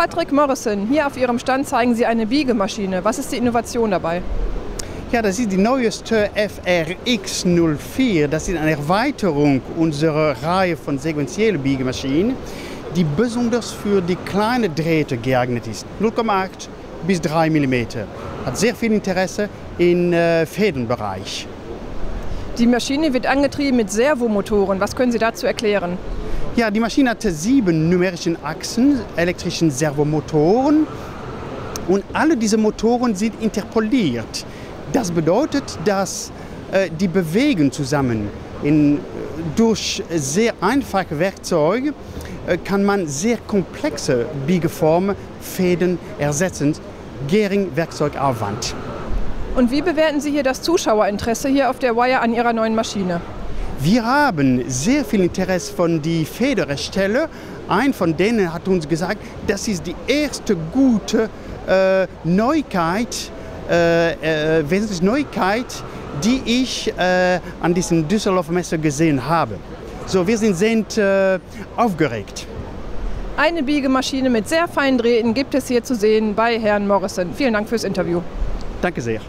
Patrick Morrison, hier auf Ihrem Stand zeigen Sie eine Biegemaschine. Was ist die Innovation dabei? Ja, das ist die neueste FRX04. Das ist eine Erweiterung unserer Reihe von sequentiellen Biegemaschinen, die besonders für die kleinen Drähte geeignet ist. 0,8 bis 3 mm. Hat sehr viel Interesse im äh, Fädenbereich. Die Maschine wird angetrieben mit Servomotoren. Was können Sie dazu erklären? Ja, die Maschine hatte sieben numerischen Achsen, elektrischen Servomotoren. Und alle diese Motoren sind interpoliert. Das bedeutet, dass äh, die bewegen zusammen. In, durch sehr einfache Werkzeuge äh, kann man sehr komplexe Biegeformen, Fäden ersetzen, gering Werkzeugaufwand. Und wie bewerten Sie hier das Zuschauerinteresse hier auf der Wire an Ihrer neuen Maschine? Wir haben sehr viel Interesse von den Federherstellern. Ein von denen hat uns gesagt, das ist die erste gute äh, Neuigkeit, äh, äh, wesentliche Neuigkeit, die ich äh, an diesem Düsseldorfer Messe gesehen habe. So, wir sind sehr äh, aufgeregt. Eine Biegemaschine mit sehr feinen Drähten gibt es hier zu sehen bei Herrn Morrison. Vielen Dank fürs Interview. Danke sehr.